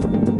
you